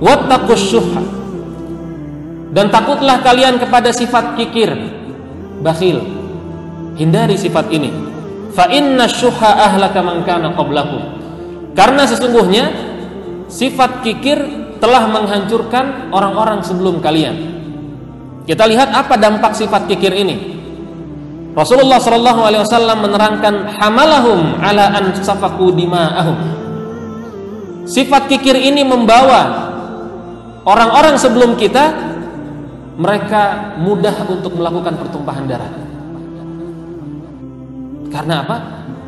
Wattaqus dan takutlah kalian kepada sifat kikir, bakhil. Hindari sifat ini. Fa inna ahlaka. Karena sesungguhnya sifat kikir telah menghancurkan orang-orang sebelum kalian. Kita lihat apa dampak sifat kikir ini. Rasulullah Shallallahu Alaihi Wasallam menerangkan hamalahum ala an safaku dima'ahum. Sifat kikir ini membawa orang-orang sebelum kita mereka mudah untuk melakukan pertumpahan darah. Karena apa?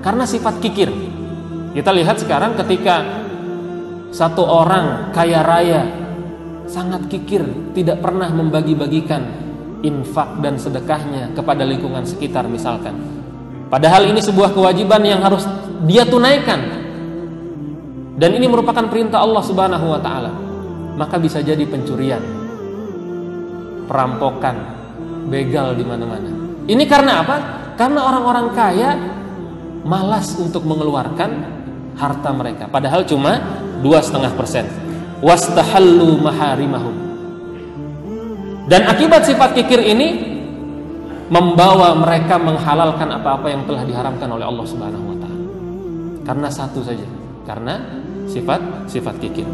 Karena sifat kikir. Kita lihat sekarang ketika satu orang kaya raya sangat kikir, tidak pernah membagi-bagikan infak dan sedekahnya kepada lingkungan sekitar misalkan. Padahal ini sebuah kewajiban yang harus dia tunaikan. Dan ini merupakan perintah Allah Subhanahu wa taala. Maka bisa jadi pencurian, perampokan, begal di mana-mana. Ini karena apa? Karena orang-orang kaya malas untuk mengeluarkan harta mereka. Padahal cuma dua setengah persen. Wastahallu maharimahum. Dan akibat sifat kikir ini membawa mereka menghalalkan apa-apa yang telah diharamkan oleh Allah Subhanahu wa taala. Karena satu saja, karena sifat sifat kikir.